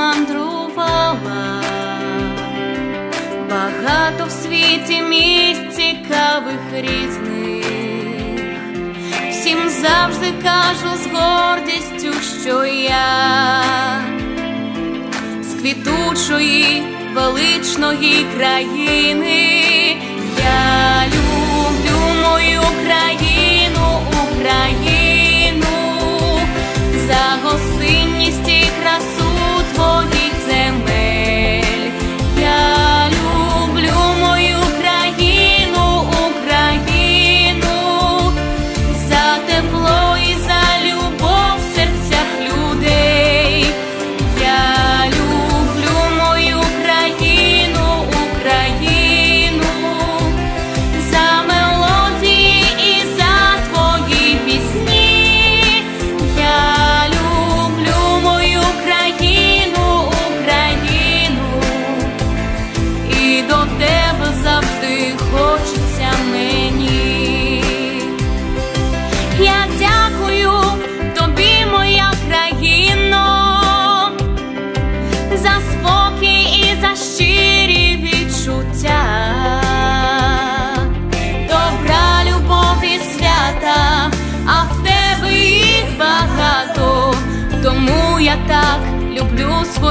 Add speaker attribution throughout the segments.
Speaker 1: мандрувала, багато в світі місць цікавих різних, всім завжди кажу з гордістю, що я з квітучої величної країни. Я люблю мою країну, Україну, за гостинність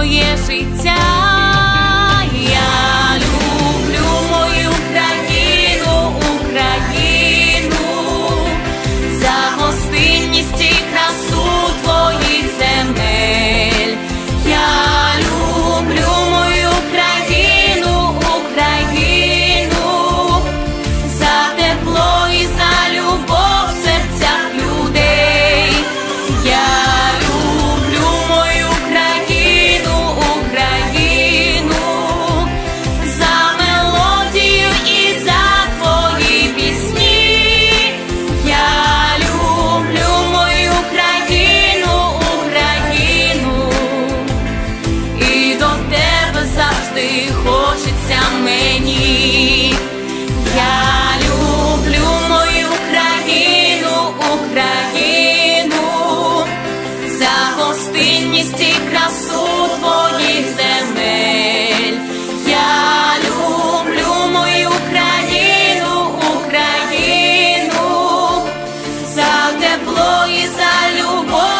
Speaker 1: 也睡觉。тепло і за любов.